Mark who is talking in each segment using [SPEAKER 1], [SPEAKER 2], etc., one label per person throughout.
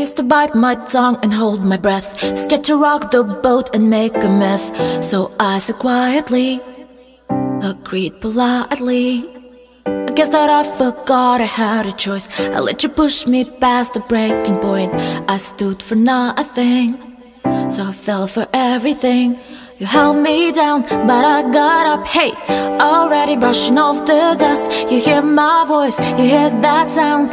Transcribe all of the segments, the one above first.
[SPEAKER 1] days to bite my tongue and hold my breath. Scared to rock the boat and make a mess. So I said quietly, agreed politely. I guess that I forgot I had a choice. I let you push me past the breaking point. I stood for nothing, so I fell for everything. You held me down, but I got up. Hey, already brushing off the dust. You hear my voice, you hear that sound.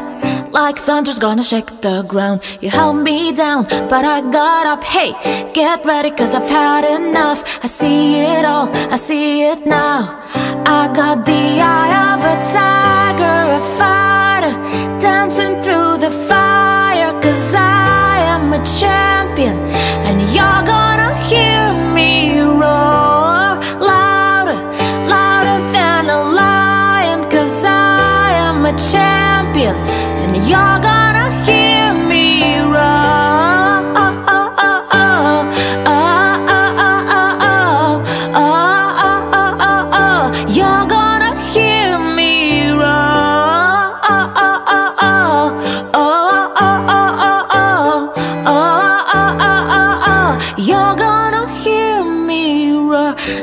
[SPEAKER 1] Like thunder's gonna shake the ground. You held me down, but I got up. Hey, get ready, cause I've had enough. I see it all, I see it now. I got the eye of a tiger, a fighter, dancing through the fire. Cause I am a champion, and you're gonna hear me roar louder, louder than a lion. Cause I am a champion, and you're gonna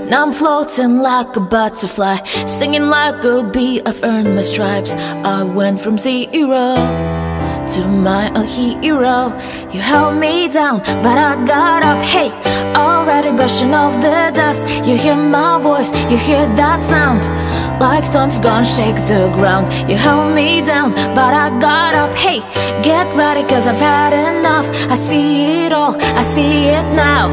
[SPEAKER 1] Now I'm floating like a butterfly, singing like a bee. I've earned my stripes. I went from zero to my a hero. You held me down, but I got up. Hey, already brushing off the dust. You hear my voice, you hear that sound. Like thunder's gonna shake the ground. You held me down, but I got up. Hey, get ready, cause I've had enough. I see it all, I see it now.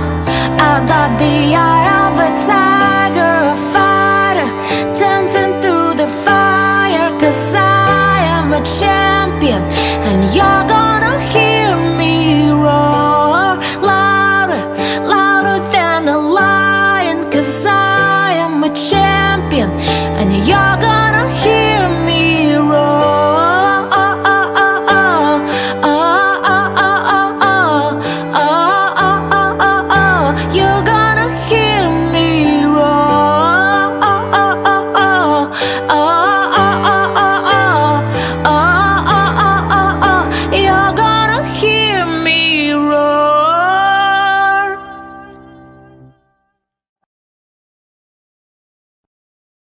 [SPEAKER 1] I got the eye of a tiger, a fighter Dancing through the fire. I am a champion And you're gonna hear me roar Louder, louder than a lion. I am a champion And you're gonna